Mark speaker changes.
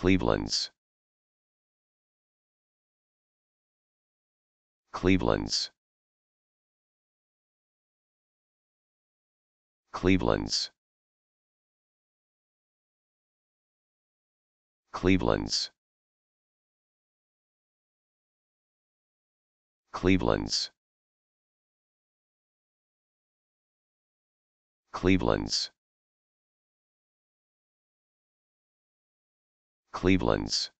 Speaker 1: Cleveland's. Cleveland's. Cleveland's. Cleveland's. Cleveland's. Cleveland's Cleveland's